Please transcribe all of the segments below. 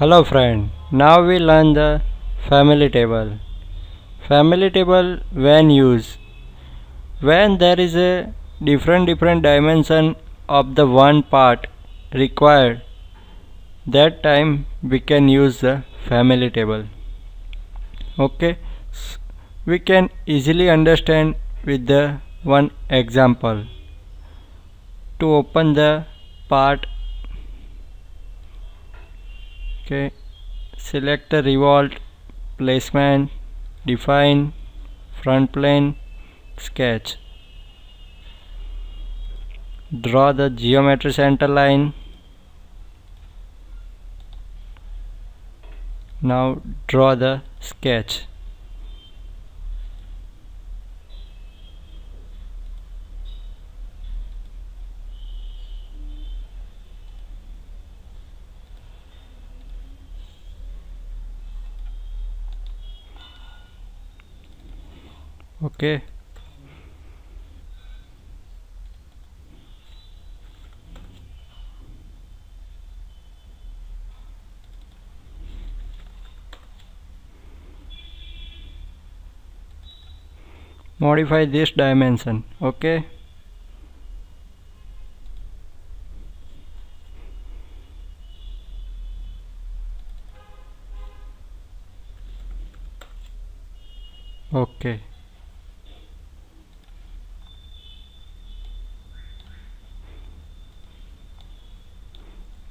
Hello friend, now we learn the family table. Family table when used. When there is a different different dimension of the one part required, that time we can use the family table. Okay, we can easily understand with the one example. To open the part okay. Select the revolve placement define front plane sketch. Draw the geometry center line. Now draw the sketch okay modify this dimension. Okay okay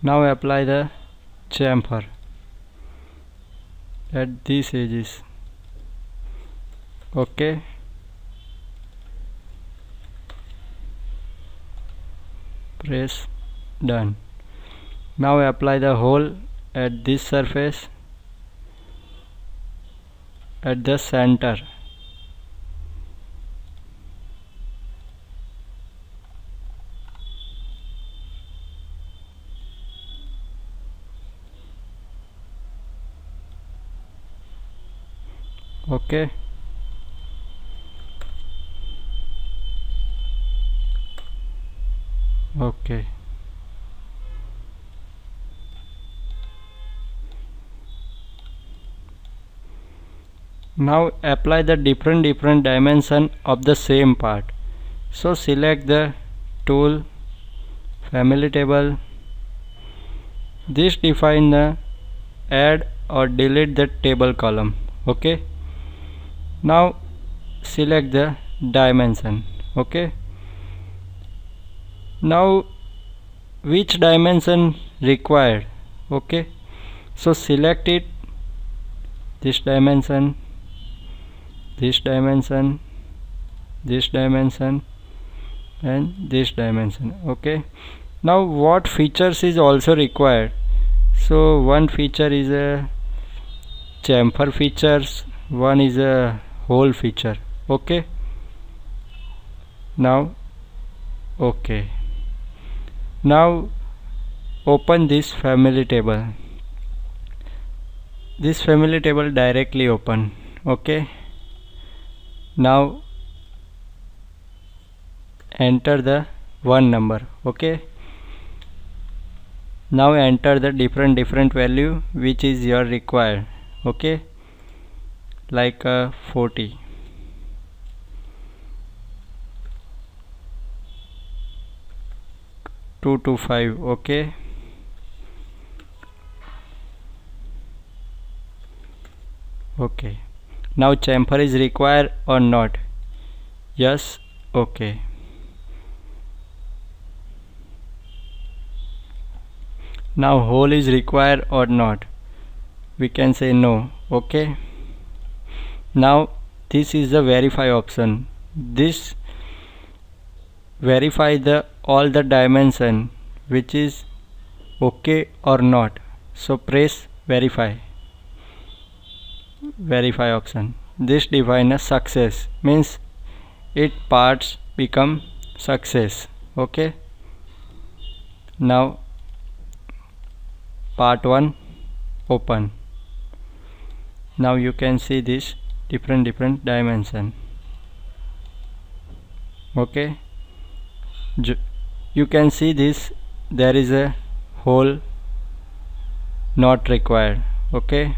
now apply the chamfer. At these edges. Okay press. Done. Now apply the hole at this surface. At the center okay okay now apply the different different dimension of the same part. So select the tool family table. This define the add or delete the table column. Okay now select the dimension okay? Now which dimension required okay? So select it this dimension this dimension this dimension and this dimension okay? Now what features is also required? So one feature is a chamfer features one is a hole feature. Okay? Now okay. Now open this family table. This family table directly open. Okay? Now enter the one number. Okay? Now enter the different different value which is your required. Okay like uh, 40 2 to 5 okay. Okay. Now chamfer is required or not? Yes okay. Now hole is required or not? We can say no okay now this is the verify option. This verify the all the dimension which is okay or not. So press verify. Verify option. This define a success. Means it parts become success. Okay? Now part 1 open. Now you can see this different different dimension. Okay? You can see this there is a hole not required. Okay?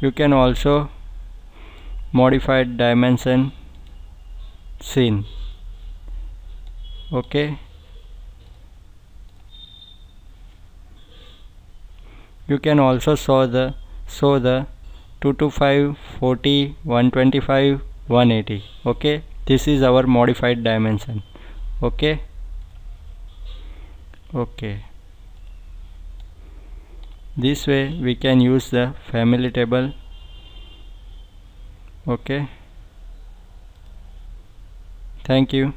You can also modify dimension scene. Okay? You can also show the show the 225 40 125 180 okay? This is our modified dimension. Okay? Okay. This way we can use the family table. Okay? Thank you